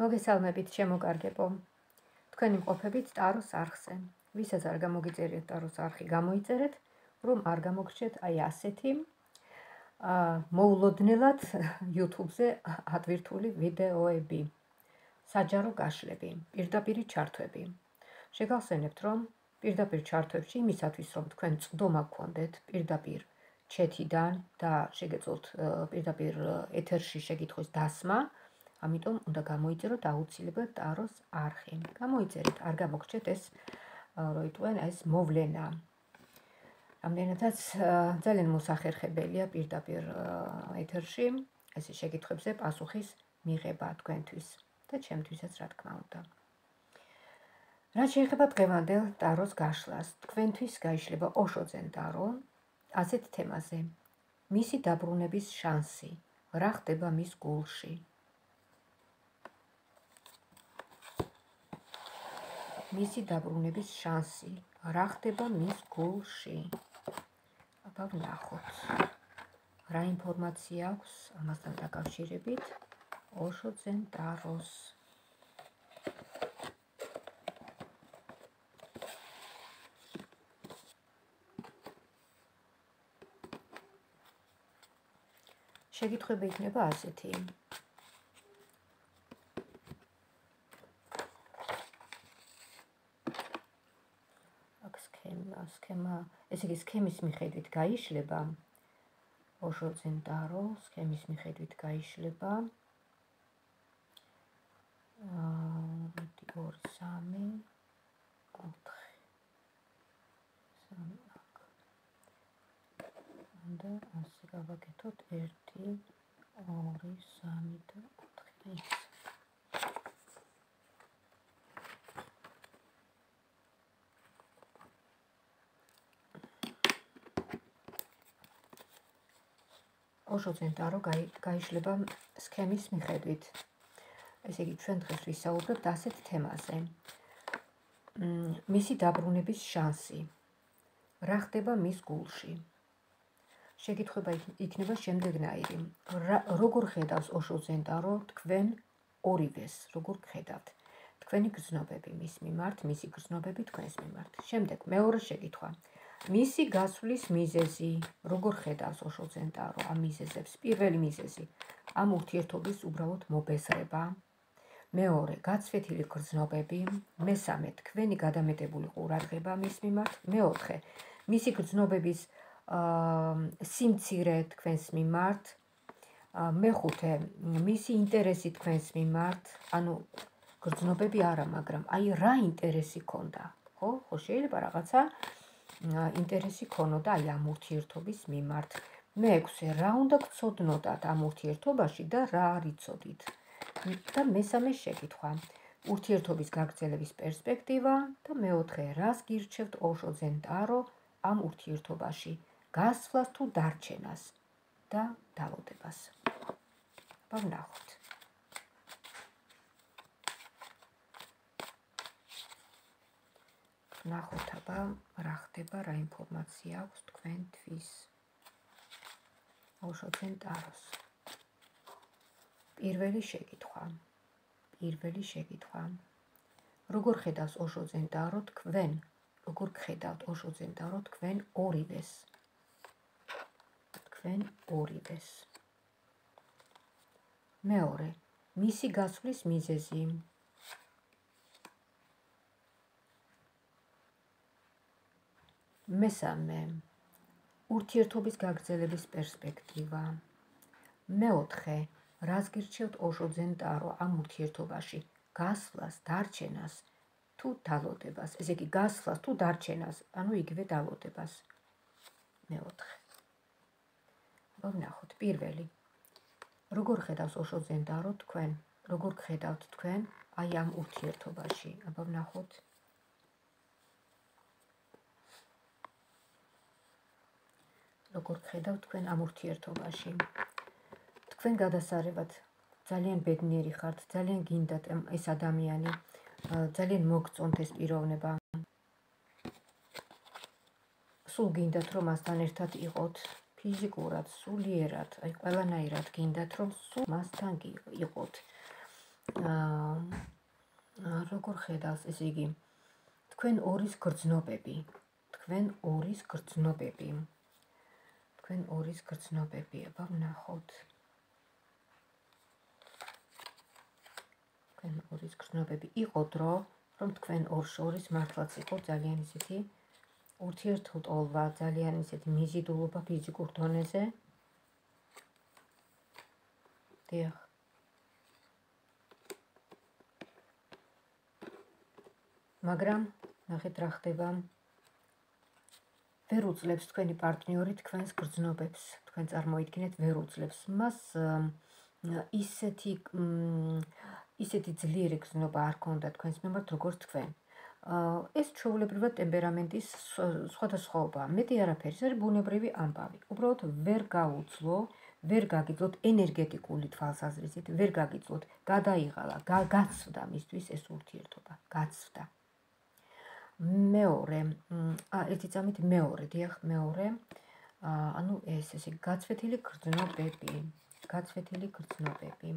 მოგესალმებით, შემოკარგებო. თქვენი მყოფებით ტაროს არხზე. ვისაც არ გამოგიწერეთ ტაროს არხი, გამოიწერეთ, რომ არ გამოგრჩეთ აი ასეთი აა მოულოდნელად YouTube-ზე ადვირთული ვიდეოები. საჯარო გაშლები, პირდაპირი ჩართვები. შეგახსენებთ, რომ პირდაპირ ჩართვებში იმისათვის, რომ თქვენ წვდომა გქონდეთ პირდაპირ ჩეთიდან და შეგეძლოთ პირდაპირ ეთერში შეკითხვის დასმა, ამიტომ უნდა გამოიწეროთ აუცილებლად ტაროს არხი. გამოიწერეთ, არ გამოგრჩეთ ეს როიტყვენ ეს მოვლენა. ამდენადაც ძალიან მოსახერხებელია პირდაპირ ეთერში ეს შეკითხვებზე პასუხის მიღება თქვენთვის და ჩემთვისაც რა თქმა უნდა. რა შეიძლება დღევანდელ ტაროს გაშლას? თქვენთვის გაიშლება ოშოძენ ტარო ასეთ თემაზე. მისი დაბრუნების შანსი. რა ხდება მის გულში? მისი დაბრუნების შანსი. რა ხდება მის გულში? აბა ვნახოთ. რა ინფორმაცია აქვს ამასთან დაკავშირებით? ოშო ცენტაროს შეკითხები იქნება ასეთი. სქემა, ესე იგი სქემის მიხედვით გაიშლება. ოშო ცენტარო სქემის მიხედვით გაიშლება. აა 2 3 4 და ასე გავაკეთოთ 1 2 3 და 4 ოშო ცენტარო გაიშლება სქემის მიხედვით. ესე იგი, ჩვენ დღეს ვისაუბრებთ ასეთ თემაზე. მისი დაბრუნების შანსი. რა ხდება მის გულში? შეკითხება იქნება შემდეგნაირი. როგორ ხედავს ოშო ცენტარო თქვენ ორივეს? როგორ ხედავთ? თქვენი გზნობები მის მიმართ, მისი გზნობები თქვენს მიმართ. შემდეგ მეორე შეკითხვა. მისი გასვლის მიზეზი, როგორ ხედავს ოშო ცენტარო ამ მიზეზებს? პირველი მიზეზი ამ ურთიერთობის უბრალოდ მობეზრება. მეორე, გაცვეთილი გრძნობები, მესამე, თქვენი გადამეტებული ყურადღება მის მიმართ, მეოთხე, მისი გრძნობების აა სიმცირე თქვენს მიმართ, მეხუთე, მისი ინტერესი თქვენს მიმართ, ანუ გრძნობები არა, მაგრამ აი რა ინტერესი ქონდა? ხო? ხო შეიძლება რაღაცა ინტერესი ქონოდა აი ამ ურთიერთობის მიმართ. მეექვსე, რა უნდა გწოდნოდათ ამ ურთიერთობაში და რა არიცოდით? და მესამე შეკითხვა. ურთიერთობის გაგრძელების პერსპექტივა და მეოთხე, რას გირჩევთ ოშოძენ ტარო ამ ურთიერთობაში? გასვლას თუ დარჩენას და დაავადებას. ვნახოთ. ნახოთ აბა რა ხდება, რა ინფორმაცია აქვს თქვენთვის. ოშო ცენტაროს. პირველი შეკითხვა. პირველი შეკითხვა. როგორ ხედავს ოშო ცენტარო თქვენ? როგორ ხედავთ ოშო ცენტარო თქვენ ორივეს? თქვენ ორივეს. მეორე. მისი გასვლის მიზეზი. მესამე ურთიერთობის გაგრძელების პერსპექტივა. მეოთხე რას გირჩევთ ოშოძენ ტარო ამ ურთიერთობაში გასვლას დარჩენას თუ დალოდებას ესე იგი გასვლას თუ დარჩენას ანუ იგივე დალოდებას მეოთხე. აბა ნახოთ პირველი. როგორ ხედავს ოშოძენ ტარო თქვენ? როგორ ხედავთ თქვენ აი ამ ურთიერთობაში? აბა ნახოთ როგორ ხედავთ თქვენ ამ ურთიერთობაში. თქვენ გადასარევად ძალიან ბედნიერი ხართ, ძალიან გინდათ ეს ადამიანი, ძალიან მოგწონთ ეს პიროვნება. სულ გინდათ რომ მასთან ერთად იყოთ ფიზიკურად, სულიერად, აი ყველანაირად გინდათ რომ სულ მასთან იყოთ. აა როგორ ხედავს ესე იგი თქვენ ორის გრძნობები თქვენ ორის გრძნობები თქვენ ორის გრძნობები აბა ვნახოთ თქვენ ორის გრძნობები იყო დრო რომ თქვენ ორ შორის მართლაც იყო ძალიან ისეთი ურთიერთობა ძალიან ისეთი მიზიდულობა ფიზიკურ დონეზე. დიახ. მაგრამ ნახეთ რა ხდება. ვერ უძლებს თქვენი პარტნიორი თქვენს გრძნობებს. თქვენ წარმოიდგინეთ ვერ უძლებს მას ისეთი ისეთი ძლიერი გრძნობა არ ქონდა თქვენს მიმართ როგორც თქვენ. ეს ჩვეულებრივად ტემპერამენტის სხვადასხვაობა. მეტი არაფერი, ეს არის ბუნებრივი ამბავი. უბრალოდ ვერ გაუძლო, ვერ გაგიძლოთ ენერგეტიკული თვალსაზრისით, ვერ გაგიძლოთ გადაიღალა, გაცვდა მისთვის ეს ურთიერთობა, გაცვდა. მეორე, ა ერთი წამით მეორე, დიახ, მეორე. ანუ ეს ესე გაცვეთილი გრძნობები, გაცვეთილი გრძნობები.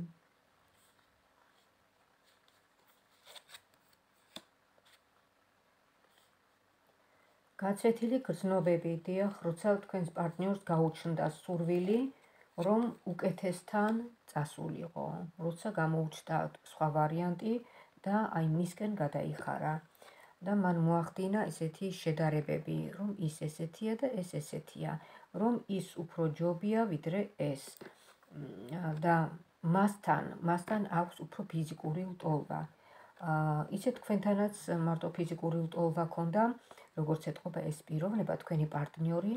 გაცვეთილი გრძნობები დიახ, როცა თქვენს პარტნიორს გაუჩნდა სურვილი, რომ უკეთესთან წასულიყო, როცა გამოუჩნდა სხვა ვარიანტი და აი მისკენ გადაიხარა და მან მოახდინა ესეთი შედარებები, რომ ის ესეთია და ეს ესეთია, რომ ის უფრო ჯობია ვიდრე ეს. და მასთან, მასთან აქვს უფრო ფიზიკური უტოლვა. აა ისე თქვენთანაც მარტო ფიზიკური უტოლვა ქონდა, როგორც ეთყობა ეს პიროვნება თქვენი პარტნიორი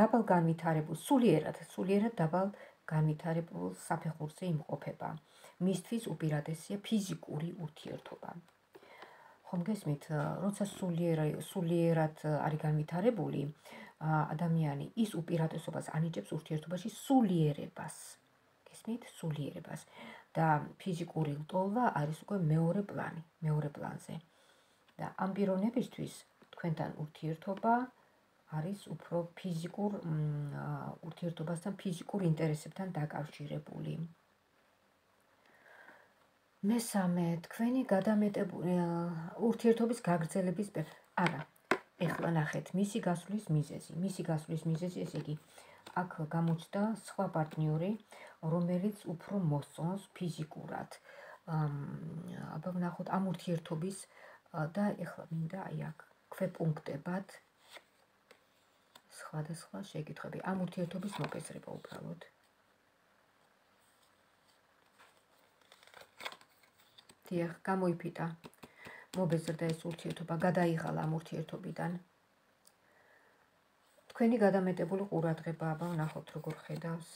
დაბალ განვითარებულ სულიერად სულიერად დაბალ განვითარებულ საფეხურზე იმყოფება მისთვის უპირატესია ფიზიკური ურთიერთობა ხომ გესმით როცა სულიერი სულიერად არის განვითარებული ადამიანი ის უპირატესობას ანიჭებს ურთიერთობაში სულიერებას. გესმით? სულიერებას. და ფიზიკური ლტოლვა არის უკვე მეორე პლანი მეორე პლანზე. და ამ პიროვნებისთვის თქვენთან ურთიერთობა არის უფრო ფიზიკურ ურთიერთობასთან ფიზიკურ ინტერესებთან დაკავშირებული. მესამე, თქვენი გადამეტებული ურთიერთობის გაგრძელების არა. ეხლა ნახეთ, მისი გასვლის მიზეზი, მისი გასვლის მიზეზი ესე იგი აქ გამოჩნდა სხვა პარტნიორი, რომელიც უფრო მოსწონს ფიზიკურად. აბა ვნახოთ ამ ურთიერთობის და ეხლა მინდა აი აქ ქვეპუნქტებად სხვადასხვა შეკითხვები ამ ურთიერთობის მოფესრება უბრალოდ დიახ გამოიფიტა მობეზრდა ეს ურთიერთობა გადაიღალა ამ ურთიერთობიდან. თქვენი გადამეტებული ყურადღება აბა ნახოთ როგორ ხედავს.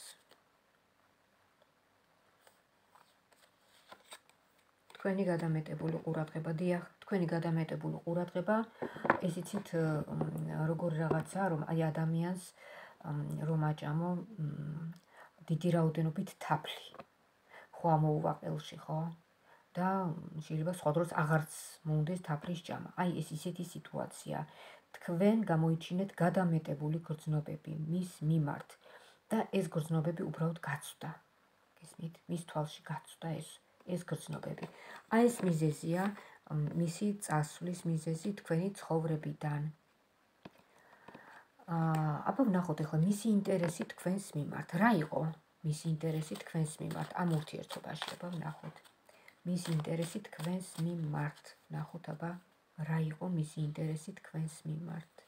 თქვენი გადამეტებული ყურადღება დიახ თქვენი გადამეტებული ყურადღება ეს იცით როგორ რაღაცა რომ აი ადამიანს რომ აჭამო დიდი რაოდენობით თაფლი. ხო ამოუვაყელში ხო და შეიძლება სხვა დროს აღარც მომდეს თაფლის ჭამა აი ეს ისეთი სიტუაცია თქვენ გამოიჩინეთ გადამეტებული გრძნობები მის მიმართ და ეს გრძნობები უბრალოდ გაცვდა გესმით მის თვალში გაცვდა ეს ეს გრძნობები აი ეს მიზეზია მისი წასვლის მიზეზი თქვენი ცხოვრებიდან. აა, აბა ვნახოთ ახლა მისი ინტერესი თქვენს მიმართ. რა იყო მისი ინტერესი თქვენს მიმართ ამ ურთიერთობაში? აბა ვნახოთ. მისი ინტერესი თქვენს მიმართ. ვნახოთ აბა რა იყო მისი ინტერესი თქვენს მიმართ.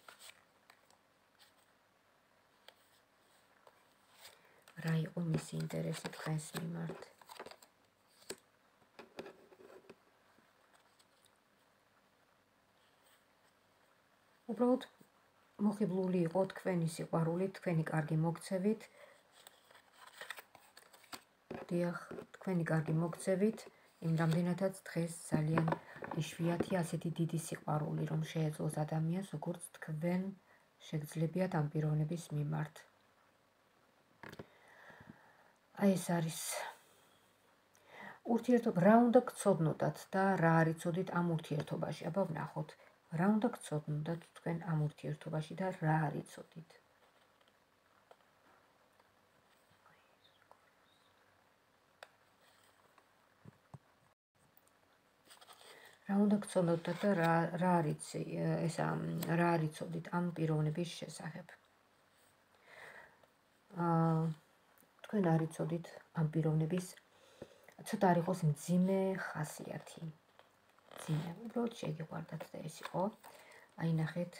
რა იყო მისი ინტერესი თქვენს მიმართ? უბრალოდ მოხიბლული იყო თქვენი სიყვარული, თქვენი კარგი მოგცევით. დიახ, თქვენი კარგი მოგცევით, იმ რამდენადაც დღეს ძალიან იშვიათია ასეთი დიდი სიყვარული, რომ შეეძლოს ადამიანს, როგორც თქვენ შეგძლებიათ ამ პიროვნების მიმართ. აი ეს არის ურთიერთობა რა უნდა გწოდნოდათ და რა არიწოდით ამ ურთიერთობაში? აბა ვნახოთ. რა უნდა გწოდნოდათ თქვენ ამ ურთიერთობაში და რა არიწოდით? რა უნდა გწონოთ და რა რა არის ესა რა არიცოდით ამ პიროვნების შესახებ? აა თქვენ არიცოდით ამ პიროვნების? ცოტა არ იყოს მძიმე ხასიათი. მძიმე უბრალოდ შეგიყვარდათ და ეს იყო აი ნახეთ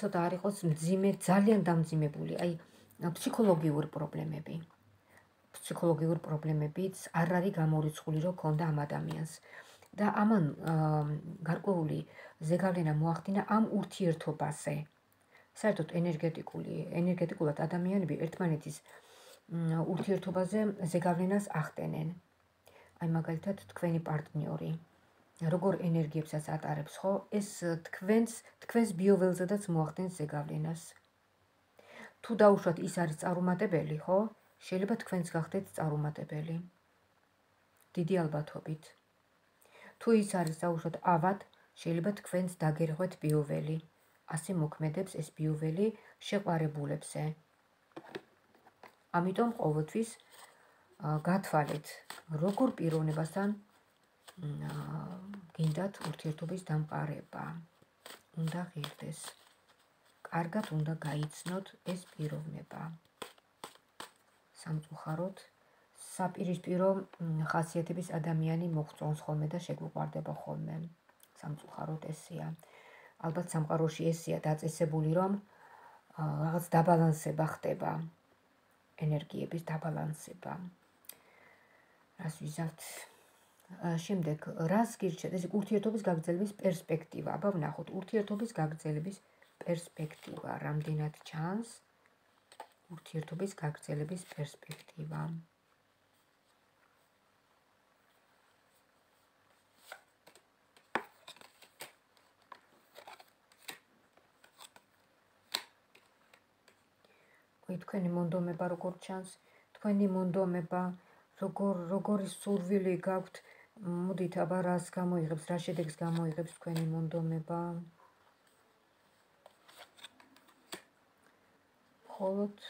ცოტა არ იყოს მძიმე ძალიან დამძიმებული აი ფსიქოლოგიური პრობლემები. ფსიქოლოგიური პრობლემებიც არ არის გამორიცხული რომ ქონდა ამ ადამიანს და ამან გარკვეული ზეგავლენა მოახდინა ამ ურთიერთობაზე. საერთოდ ენერგეტიკული, ენერგეტიკულად ადამიანები ერთმანეთის ურთიერთობაზე ზეგავლენას ახდენენ. აი მაგალითად თქვენი პარტნიორი. როგორ ენერგიებსაც ატარებს ხო? ეს თქვენს თქვენს ბიოველზედაც მოახდენს ზეგავლენას. თუ დაუშვათ ის არის წარუმატებელი ხო? შეიძლება თქვენს გახდეთ წარუმატებელი. დიდი ალბათობით თუ ის არის დაუშვათ ავად, შეიძლება თქვენს დაგერღვეთ ბიოველი. ასე მოქმედებს ეს ბიოველი შეყარებულებზე. ამიტომ ყოველთვის გათვალეთ, როგორ პიროვნებასთან გინდათ ურთიერთობის დამყარება. უნდა ღირდეს. კარგად უნდა გაიცნოთ ეს პიროვნება. სამწუხაროდ საპირისპირო ხასიათების ადამიანი მოხწონს ხოლმე და შეგვიყვარდება ხოლმე. სამწუხაროდ ესეა. ალბათ სამყაროში ესეა დაწესებული, რომ რაღაც დაბალანსება ხდება. ენერგიების დაბალანსება. რას ვიზავთ? შემდეგ რას გირჩევთ? ეს ურთიერთობის გაგრძელების პერსპექტივა. აბა ვნახოთ ურთიერთობის გაგრძელების პერსპექტივა. რამდენად ჩანს ურთიერთობის გაგრძელების პერსპექტივა? Ой თქვენი მონდომება როგორ ჩანს? თქვენი მონდომება როგორ როგორი სურვილი გაქვთ? მოდით აბა რას გამოიღებს რა შედეგს გამოიღებს თქვენი მონდომება? ხოლოდ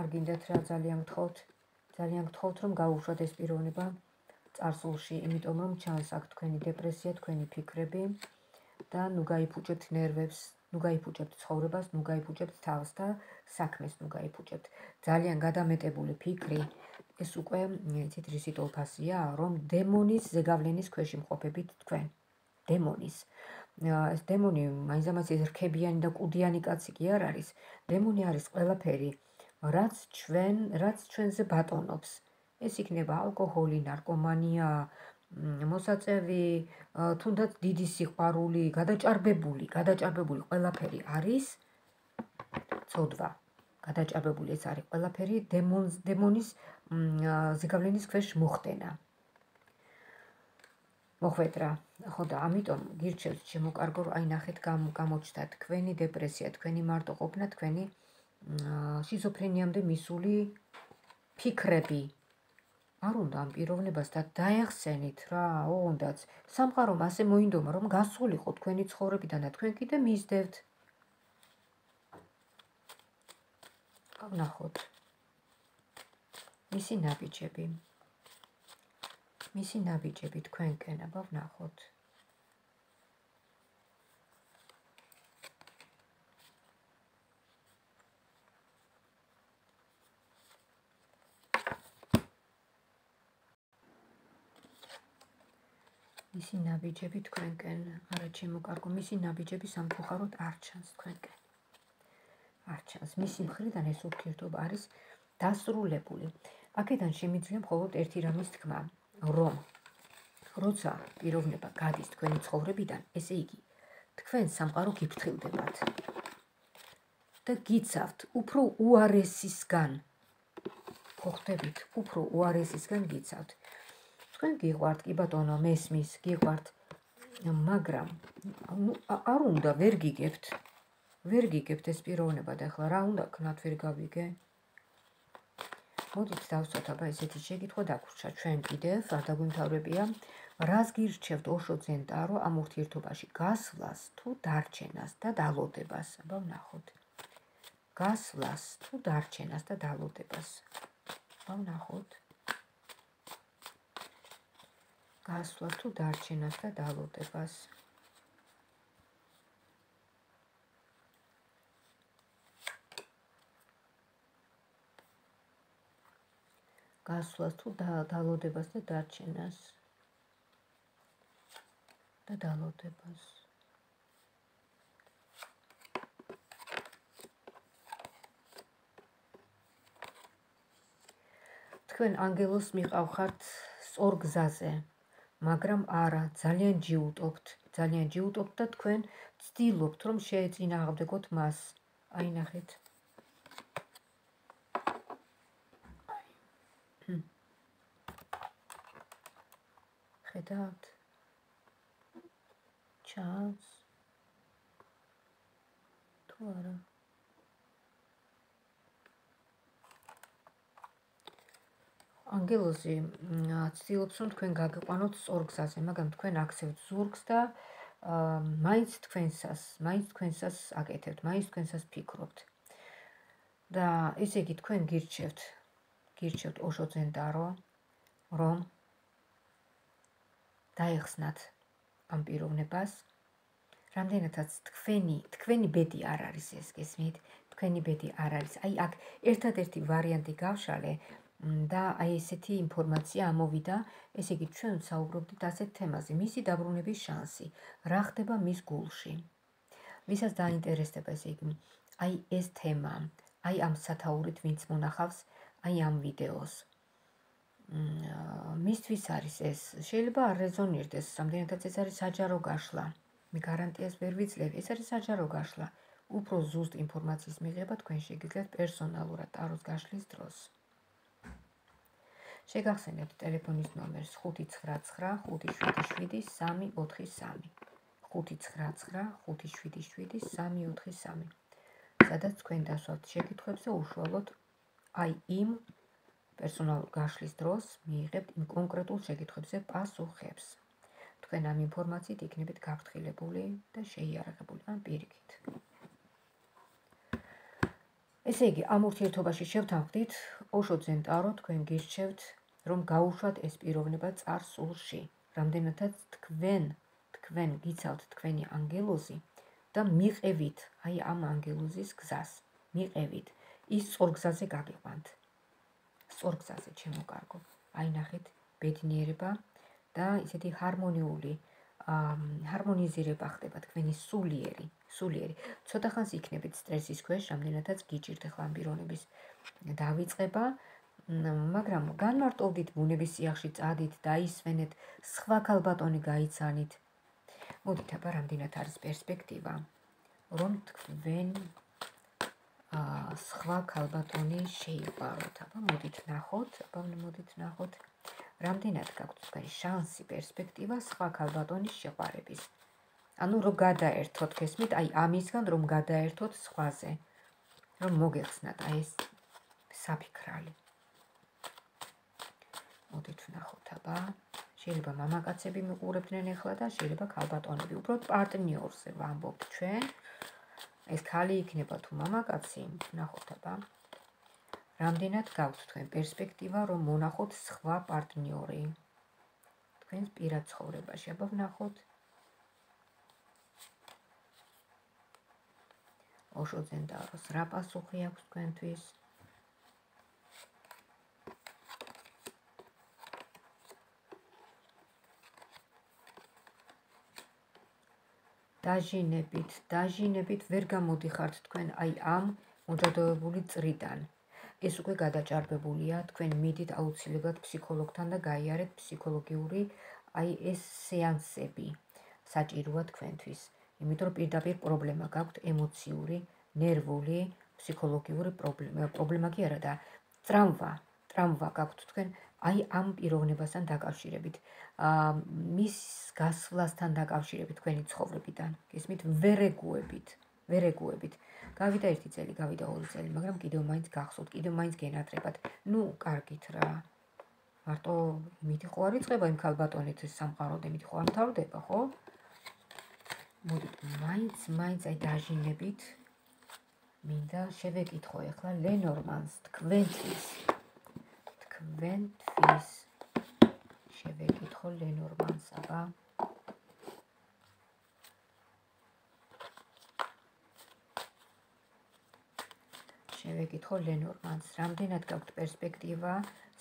არ გინდათ რა ძალიან გთხოვთ ძალიან გთხოვთ რომ გაუშვათ ეს პიროვნება წარსულში იმიტომ რომ ჩანს აქ თქვენი დეპრესია თქვენი ფიქრები და ნუ გაიფუჭებთ ნერვებს ნუ გაიფუჭებთ ცხოვრებას, ნუ გაიფუჭებთ თავს და საქმეს ნუ გაიფუჭებთ. ძალიან გადამეტებული ფიქრი ეს უკვე იცით რისი ტოლფასია, რომ დემონის ზეგავლენის ქვეშ იმყოფებით თქვენ. დემონის ეს დემონი მაინცამაც ეს რქებიანი და კუდიანი კაცი კი არ არის. დემონი არის ყველაფერი, რაც ჩვენ, რაც ჩვენზე ბატონობს. ეს იქნება ალკოჰოლი, ნარკომანია, მოსაწევი, თუნდაც დიდი სიყვარული, გადაჭარბებული, გადაჭარბებული ყველაფერი არის ცოდვა. გადაჭარბებული ეს არის ყველაფერი დემონს, დემონის ზეგავლენის ქვეშ მოხდენა. მოხვედრა. ხო და ამიტომ გირჩევთ შემოკარგო, აი ნახეთ გამოჩნდა თქვენი დეპრესია, თქვენი მარტოყოფნა, თქვენი შიზოფრენიამდე მისული ფიქრები. არ უნდა ამ პიროვნებას და დაეხსენით რა, ოღონდაც სამყარომ ასე მოინდომა, რომ გასულიყო თქვენი ცხოვრებიდან და თქვენ კიდე მისდევთ. ავნახოთ. მისი ნაბიჯები. მისი ნაბიჯები თქვენკენ, აბა ვნახოთ. მისი ნაბიჯები თქვენკენ არა ჩემო მისი ნაბიჯები სამწუხაროდ არ ჩანს თქვენკენ არ ჩანს. მისი მხრიდან ეს ურთიერთობა არის დასრულებული. აქედან შემიძლია მხოლოდ ერთი რამის თქმა რომ როცა პიროვნება გადის თქვენი ცხოვრებიდან ესე იგი თქვენ სამყარო გიფრთხილდებათ და გიცავთ უფრო უარესისგან ხო ხდებით უფრო უარესისგან გიცავთ თქვენ გიყვართ. კი ბატონო მესმის გიყვართ. მაგრამ ნუ არ უნდა ვერ გიგებთ. ვერ გიგებთ ეს პიროვნება და ახლა რა უნდა ქნათ ვერ გავიგე? მოდით დავსვათ აბა ესეთი შეკითხვა დაგვრჩა. ჩვენ კიდევ რა დაგვიმთავრებია რას გირჩევთ ოშო ცენტარო ამ ურთიერთობაში? გასვლას თუ დარჩენას და დალოდებას? აბა ვნახოთ. გასვლას თუ დარჩენას და დალოდებას? აბა ვნახოთ გასვლა თუ დარჩენას და დალოდებას. გასვლას თუ დალოდებას და დარჩენას. და დალოდებას. თქვენ ანგელოს მიყავხართ სწორ გზაზე მაგრამ არა ძალიან ჯიუტობთ ძალიან ჯიუტობთ და თქვენ ცდილობთ რომ შეეწინააღმდეგოთ მას. აი ნახეთ. ხედავთ. ჩანს. თუ არა ანგელოზი ცდილობს რომ თქვენ გაგიყვანოთ სწორ გზაზე მაგრამ თქვენ აქცევთ ზურგს და მაინც თქვენსას მაინც თქვენსას აკეთებთ მაინც თქვენსას ფიქრობთ და ესე იგი თქვენ გირჩევთ გირჩევთ ოშო ზენდარო რომ დაეხსნათ ამ პიროვნებას. რამდენადაც თქვენი თქვენი ბედი არ არის ეს გესმით? თქვენი ბედი არ არის. აი აქ ერთადერთი ვარიანტი გავშალე და აი ესეთი ინფორმაცია ამოვიდა, ესე იგი ჩვენ საუბრობდით ასეთ თემაზე, მისი დაბრუნების შანსი. რა ხდება მის გულში? ვისაც დაინტერესდება ესე იგი აი ეს თემა, აი ამ სათაურით ვინც მონახავს აი ამ ვიდეოს. მისთვის არის ეს შეიძლება რეზონირდეს სამდენადაც ეს არის საჯარო გაშლა მე გარანტიას ვერ ვიძლევ ეს არის საჯარო გაშლა უფრო ზუსტ ინფორმაციის მიღება თქვენ შეგიძლიათ პერსონალურად ტაროს გაშლის დროს შეგახსენებთ ტელეფონის ნომერს 599577343 599577343 სადაც თქვენ დასვათ შეკითხვებზე უშუალოდ აი იმ პერსონალურ გაშლის დროს მიიღებთ იმ კონკრეტულ შეკითხვებზე პასუხებს. თქვენ ამ ინფორმაციით იქნებით გაფრთხილებული და შეიარაღებული ან პირიქით. ესე იგი, ამ ურთიერთობაში შევთანხმდით, ოშო ზენტარო თქვენ გირჩევთ, რომ გაუშვათ ეს პიროვნება царსულში, რამდენადაც თქვენ თქვენ გიცავთ თქვენი ანგელოზი და მიყევით აი ამ ანგელოზის გზას. მიყევით. ის სწორგზაზე გაგიყვანთ. სწორგზაზე ჩემო კარგო. აი ნახეთ ბედნიერება და ისეთი ჰარმონიული ჰარმონიზირება ხდება თქვენი სულიერი, სულიერი. ცოტა ხანს იქნებით სტრესის ქვეშ, რამდენადაც გიჭირთ ხლამბირონების დავიწყება მაგრამ განმარტოვდით ბუნების სიახში წადით და ისვენეთ სხვა ქალბატონი გაიცანით. მოდით აბა რამდენად არის პერსპექტივა, რომ თქვენ სხვა ქალბატონი შეიყვაროთ. აბა მოდით ნახოთ, აბა მოდით ნახოთ. რამდენად გაგვთ თქვენი შანსი, პერსპექტივა სხვა ქალბატონის შეყვარების. ანუ რომ გადაერთოთ, გესმით, აი ამისგან რომ გადაერთოთ სხვაზე. რომ მოგეხსნათ აი ეს საფიქრალი. მოდით ნახოთ, აბა შეიძლება მამაკაცები მიყურებდნენ ახლა და შეიძლება ქალბატონები. უბრალოდ პარტნიორზე ვამბობთ ჩვენ. ეს ხალი იქნება თუ მამაკაცი, ნახოთ აბა. რამდენად გაქვთ თქვენ პერსპექტივა რომ მონახოთ სხვა პარტნიორი? თქვენს პირად ცხოვრებაში, აბა ვნახოთ. ოშო ზენდაროს რა პასუხი აქვს თქვენთვის? დაჟინებით, დაჟინებით ვერ გამოდიხართ თქვენ აი ამ მოძადოებული წრიდან. ეს უკვე გადაჭარბებულია, თქვენ მიდით აუცილებლად ფსიქოლოგთან და გაიარეთ ფსიქოლოგიური აი ეს სეანსები. საჭიროა თქვენთვის, იმიტომ რომ პირდაპირ პრობლემა გაქვთ ემოციური, ნერვული, ფსიქოლოგიური პრობლემა. პრობლემა კი არა და ტრამვა, ტრამვა გაქვთ თქვენ აი ამ პიროვნებასთან დაკავშირებით. მის გასვლასთან დაკავშირებით თქვენი ცხოვრებიდან. გესმით, ვერეგუებით, ვერეგუებით. გავიდა ერთი წელი, გავიდა ორი წელი, მაგრამ კიდევ მაინც გახსოვთ, კიდევ მაინც გენატრებათ. ნუ, კარგით რა. მარტო იმითი ხო არ იწება იმ ქალბატონით სამყარო და იმითი ხო არ მთავრდება, ხო? მოდით, მაინც, მაინც აი დაჟინებით. მინდა შევეკითხო ახლა ლენორმანს თქვენთვის. შევეკითხო შევეკითხო ლენორმანს, აბა. შევეკითხო ლენორმანს, რამდენად გაქვთ პერსპექტივა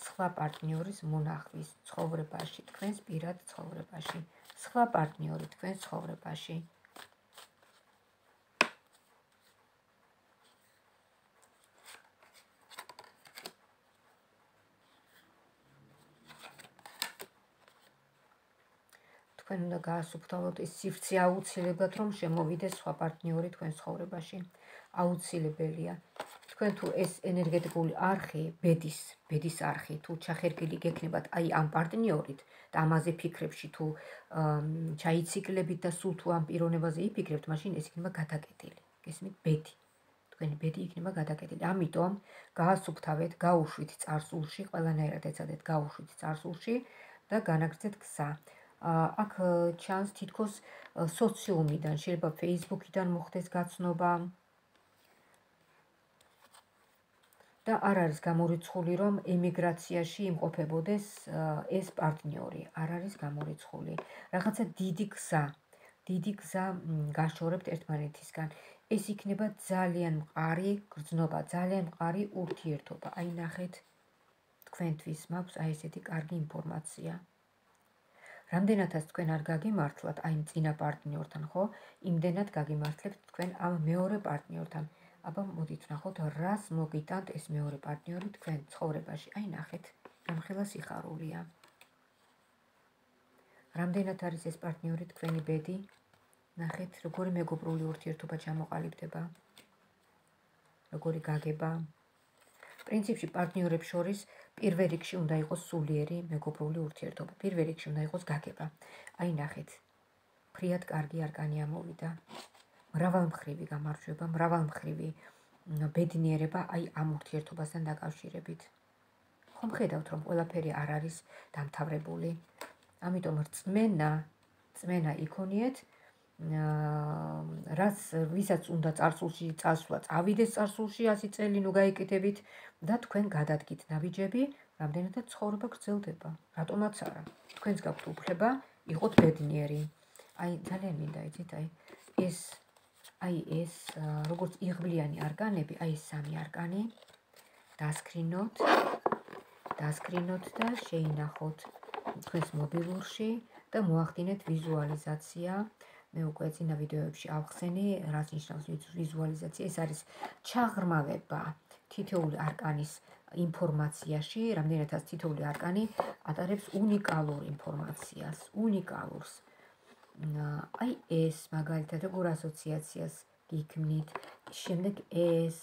სხვა პარტნიორის მონახვის ცხოვრებაში, თქვენს პირად ცხოვრებაში, სხვა პარტნიორი თქვენს ცხოვრებაში. თქვენ უნდა გაასუფთავოთ ეს სივრცე აუცილებლად რომ შემოვიდეს სხვა პარტნიორი თქვენ ცხოვრებაში. აუცილებელია. თქვენ თუ ეს ენერგეტიკული არხი, ბედის, ბედის არხი თუ ჩახერგილი გექნებათ აი ამ პარტნიორით და ამაზე ფიქრებში თუ ჩაიციკლებით და სულ თუ ამ პიროვნებაზე იფიქრებთ, მაშინ ეს იქნება გადაკეტილი. გესმით, ბედი. თქვენი ბედი იქნება გადაკეტილი. ამიტომ გაასუფთავეთ, გაუშვით წარსულში, ყველანაირად ეცადეთ გაუშვით წარსულში და განაგრძეთ გზა. აქ ჩანს თითქოს სოციუმიდან, შეიძლება Facebook-იდან მოხდეს გაცნობა. და არ არის გამორიცხული, რომ ემიგრაციაში იმყოფებოდეს ეს პარტნიორი. არ არის გამორიცხული. რაღაცა დიდი გზა, დიდი გზა გაშორებთ ერთმანეთისგან. ეს იქნება ძალიან მყარი გრძნობა, ძალიან მყარი ურთიერთობა. აი ნახეთ თქვენთვის მაქვს აი ესეთი კარგი ინფორმაცია. რამდენადაც თქვენ არ გაგიმართლათ აი წინა პარტნიორთან, ხო? იმდენად გაგიმართლებთ თქვენ ამ მეორე პარტნიორთან. აბა მოდით ნახოთ, რას მოგიტანთ ეს მეორე პარტნიორი თქვენ ცხოვრებაში. აი ნახეთ, რამხელა სიხარულია. რამდენად არის ეს პარტნიორი თქვენი ბედი? ნახეთ, როგორი მეგობრული ურთიერთობა ჩამოყალიბდება. როგორი გაგება. პრინციპში პარტნიორებს შორის პირველ რიგში უნდა იყოს სულიერი მეგობრული ურთიერთობა. პირველ რიგში უნდა იყოს გაგება. აი ნახეთ. ფრიად კარგი არკანი ამოვიდა. მრავალმხრივი გამარჯვება, მრავალმხრივი ბედნიერება აი ამ ურთიერთობასთან დაკავშირებით. ხომ ხედავთ რომ ყველაფერი არ არის დამთავრებული. ამიტომ რწმენა, წმენა იქონიეთ, რაც ვისაც უნდა წარსულში წასვლა, წავიდეს წარსულში 100 წელი ნუ გაიკეთებით და თქვენ გადადგით ნავიჯები, რამდენადაც ცხოვრება გრძელდება. რატომაც არა. თქვენს გაქვთ უფლება იყოთ ბედნიერი. აი, ძალიან მინდა იცით, აი ეს აი ეს როგორც იღბლიანი არკანები, აი ეს სამი არკანი დასკრინოთ. დასკრინოთ და შეინახოთ თქვენს მობილურში და მოახდინეთ ვიზუალიზაცია. მე უკვე წინა ვიდეოებში ავხსენი, რაც ნიშნავს ვიზუალიზაცია. ეს არის ჩაღრმავება თითოეული არკანის ინფორმაციაში, რამდენადაც თითოეული არკანი ატარებს უნიკალურ ინფორმაციას, უნიკალურს. აი ეს მაგალითად როგორ ასოციაციას გიქმნით, შემდეგ ეს,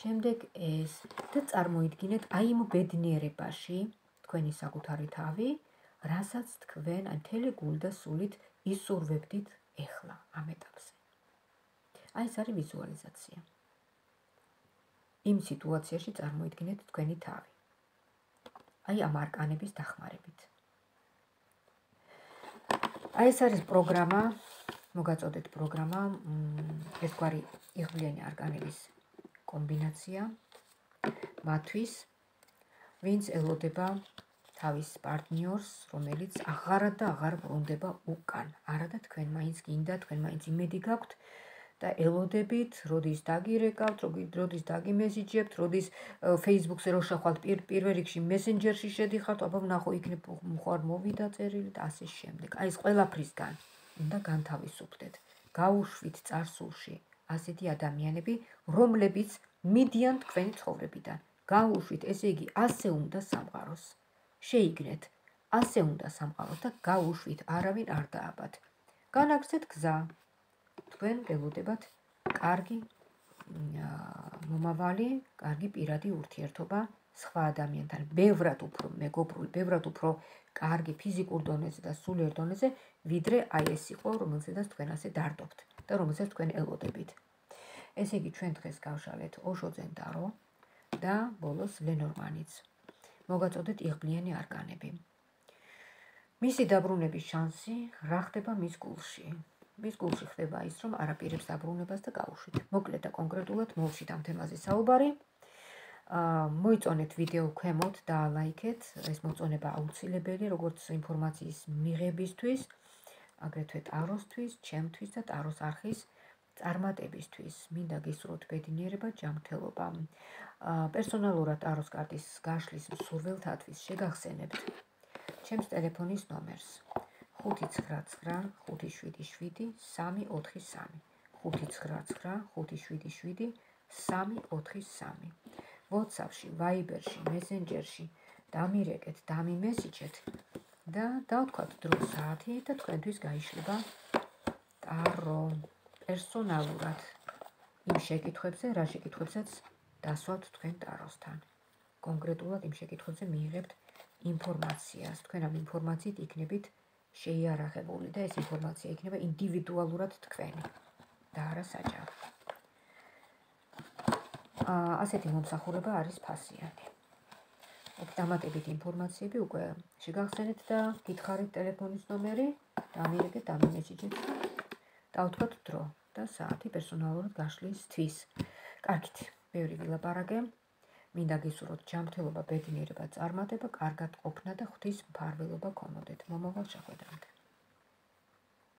შემდეგ ეს და წარმოიდგინეთ აი იმ ბედნიერებაში თქვენი საკუთარი თავი, რასაც თქვენ ან თელი გულ და სულით ისურვებდით ეხლა ამ ეტაპზე. აი ეს არის ვიზუალიზაცია. იმ სიტუაციაში წარმოიდგინეთ თქვენი თავი. აი ამ არკანების დახმარებით. აი ეს არის პროგრამა, მოგაწოდეთ პროგრამა, ეს გვარი იღბლიანი არკანების კომბინაცია მათვის ვინც ელოდება თავის პარტნიორს, რომელიც აღარად და აღარ ბრუნდება უკან. არა და თქვენ მაინც გინდა, თქვენ მაინც იმედი გაქვთ და ელოდებით, როდის დაგირეკავთ, როდის დაგიმესიჯებთ, როდის Facebook-ზე რო შეხვალთ, პირველ რიგში Messenger-ში შედიხართ, აბა ვნახო იქნებ მხარ მოვიდა წერილი და ასე შემდეგ. აი ეს ყველაფრისგან უნდა განთავისუფლდეთ. გაუშვით царსულში ასეთი ადამიანები, რომლებიც მიდიან თქვენი ცხოვრებიდან. გაუშვით, ესე იგი, ასე უნდა სამყაროს. შეიგნეთ. ასე უნდა სამყაროს და გაუშვით, არავინ არ დააბათ. განაგზეთ გზა. თქვენ გელოდებათ კარგი მომავალი, კარგი პირადი ურთიერთობა სხვა ადამიანთან. ბევრად უფრო მეგობრული, ბევრად უფრო კარგი ფიზიკურ დონეზე და სულიერ დონეზე, ვიდრე აი ეს იყო, რომელსაც თქვენ ასე დარდობთ და რომელსაც თქვენ ელოდებით. ესე იგი, ჩვენ დღეს გავშალეთ ოშო ზენდარო და ბოლოს ლენორმანიც. მოგაწოდეთ იღბლიანი არკანები. მისი დაბრუნების შანსი რა ხდება მის გულში? მის გულში ხდება ის, რომ არაპირებს დაბრუნებას და გაუშვით. მოკლედ და კონკრეტულად მოვშით ამ თემაზე საუბარი. მოიწონეთ ვიდეო ქვემოთ და ლაიქეთ. ეს მოწონება აუცილებელი როგორც ინფორმაციის მიღებისთვის, აგრეთვე ტაროსთვის, ჩემთვის და ტაროს არხის წარმატებისთვის. მინდა გისურვოთ ბედნიერება, ჯანმრთელობა. პერსონალურად ტაროს კარტის გაშლის მსურველთათვის შეგახსენებთ ჩემს ტელეფონის ნომერს 599 577 343 599 577 343 WhatsApp-ში, Viber-ში, Messenger-ში დამირეკეთ, დამიმესიჯეთ და დავთქვათ დრო საათი და თქვენთვის გაიშლება ტარო პერსონალურად იმ შეკითხვებზე, რა შეკითხვებსაც დასვათ თქვენ ტაროსთან. კონკრეტულად იმ შეკითხვებზე მიიღებთ ინფორმაციას. თქვენ ამ ინფორმაციით იქნებით შეიარაღებული და ეს ინფორმაცია იქნება ინდივიდუალურად თქვენი და არა საჯარო. ასეთი მომსახურება არის ფასიანი. ოპტამატებით ინფორმაციები უკვე შეგახსენეთ და გითხარით ტელეფონის ნომერი, დამირეკეთ, დამიმესიჯეთ. დავთქვათ დრო და საათი პერსონალურად გაშლისთვის. კარგით, ბევრი ვილაპარაკე. მინდა გისურვოთ ჯანმრთელობა, ბედნიერება, წარმატება, კარგად ყოფნა და ღვთის მფარველობა გქონოდეთ. მომავალ შეხვედრამდე.